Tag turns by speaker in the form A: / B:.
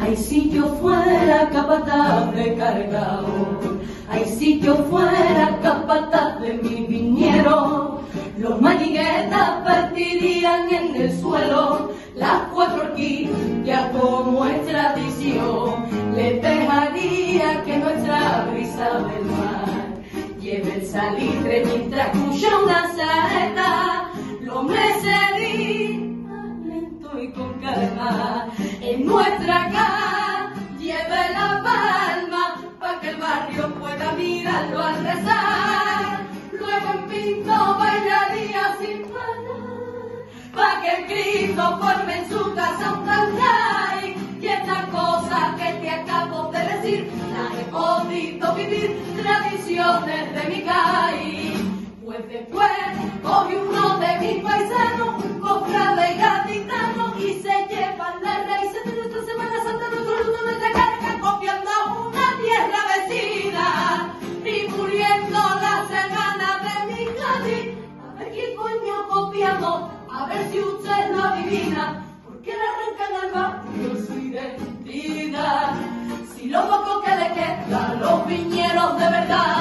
A: Ay, si yo fuera capataz de cargado, ay, si yo fuera capataz de mi viñero, los maniguetas partirían en el suelo, las cuatro horquillas como es tradición, le dejaría que nuestra brisa del mar lleve el salitre mientras escucha nuestra casa lleve la palma para que el barrio pueda mirarlo al rezar. Luego en Pinto bailaría sin parar para que el Cristo forme en su casa un cantar. Y esta cosa que te acabo de decir, la he podido vivir, tradiciones de mi calle. A ver si usted lo adivina, porque le arrancan al barrio su identidad. Si lo poco que le queda los viñeros de verdad